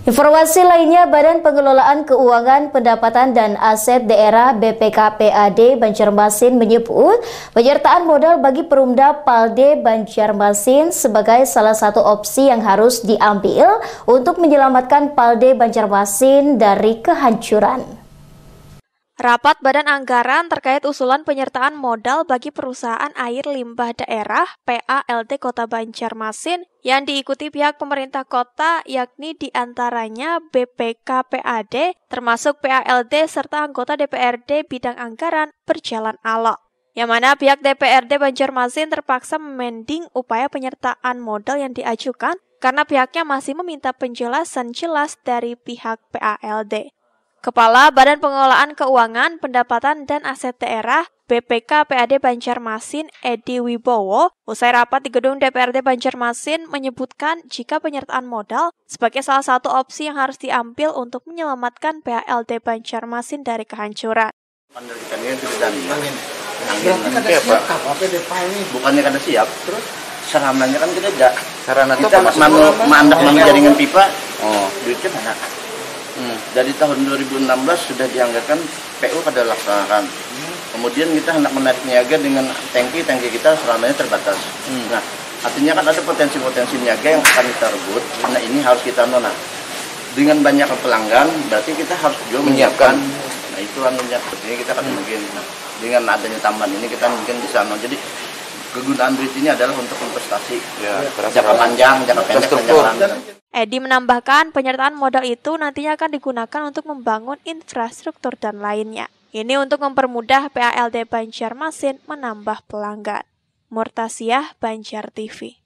Informasi lainnya, Badan Pengelolaan Keuangan Pendapatan dan Aset Daerah BPKPAD Banjarmasin menyebut penyertaan modal bagi Perumda Palde Banjarmasin sebagai salah satu opsi yang harus diambil untuk menyelamatkan Palde Banjarmasin dari kehancuran. Rapat Badan Anggaran terkait usulan penyertaan modal bagi perusahaan air limbah daerah PALD Kota Banjarmasin yang diikuti pihak pemerintah kota yakni di antaranya BPKPAD termasuk PALD serta anggota DPRD bidang anggaran berjalan alok. Yang mana pihak DPRD Banjarmasin terpaksa memending upaya penyertaan modal yang diajukan karena pihaknya masih meminta penjelasan jelas dari pihak PALD. Kepala Badan Pengelolaan Keuangan, Pendapatan dan Aset Daerah BPK PAD Banjarmasin Edi Wibowo usai rapat di gedung DPRD Banjarmasin menyebutkan jika penyertaan modal sebagai salah satu opsi yang harus diambil untuk menyelamatkan PALD Banjarmasin dari kehancuran. Bukannya kada siap, terus? sarananya kan kita tidak. Sarana kita manu mandak manu jaringan pipa, oh. Duitnya mana? Hmm. Dari tahun 2016 sudah dianggarkan PU pada laksanakan. Hmm. Kemudian kita hendak menarik niaga dengan tangki, tangki kita selamanya terbatas. Hmm. Nah, artinya kan ada potensi-potensi niaga yang akan kita rebut. Karena ini harus kita nona. Dengan banyak pelanggan, berarti kita harus juga menyiapkan. Nah, itu anunya. Ini kita akan hmm. mungkin nah, dengan adanya tambahan ini kita mungkin bisa nona. Jadi kegunaan duit ini adalah untuk investasi ya, jangka panjang, jangka pendek, jangka Edi menambahkan penyertaan modal itu nantinya akan digunakan untuk membangun infrastruktur dan lainnya. Ini untuk mempermudah PALD Banjarmasin menambah pelanggan. Murtasiah Banjar TV